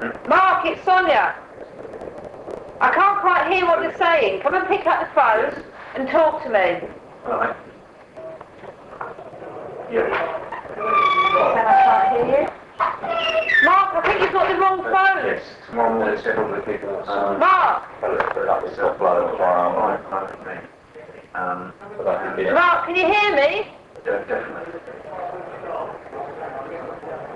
Mark, it's Sonia. I can't quite hear what you're saying. Come and pick up the phone and talk to me. Right. Yeah. Then I can't hear you. Mark, I think you've got the wrong phone. Yes, tomorrow morning, of the people, um, Mark, put up with self-blow, fire, right. Um, but that could be. Mark, can you hear me? De- Definitely.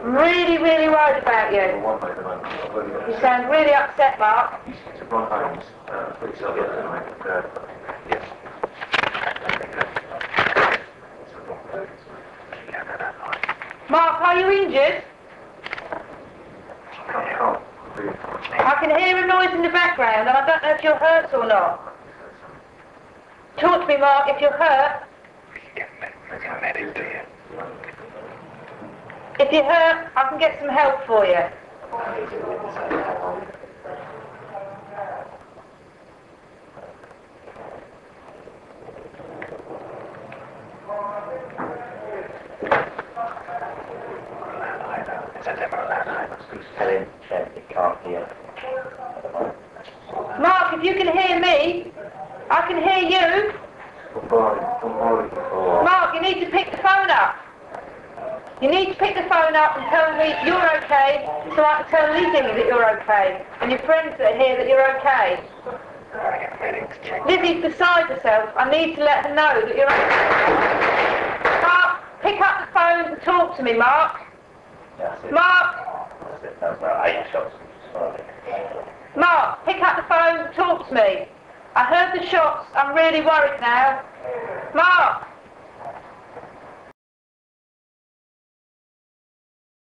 Really, really worried about you. one moment, I'm not really You sound really upset, Mark. Ron Holmes, uh, please, I'll get that, mate. Uh, yes. Mark, are you injured? I can hear a noise in the background and I don't know if you're hurt or not. Talk to me, Mark, if you're hurt. If you're hurt, I can get some help for you. Tell him, Ken, he can't hear. Mark, if you can hear me, I can hear you. Goodbye, goodbye, before. Mark, you need to pick the phone up. You need to pick the phone up and tell me you're okay, so I can tell Lizzie that you're okay, and your friends that are here that you're okay. Lizzie's beside herself. I need to let her know that you're okay. Mark, pick up the phone and talk to me, Mark. Mark. Mark, pick up the phone and talk to me. I heard the shots. I'm really worried now. Mark,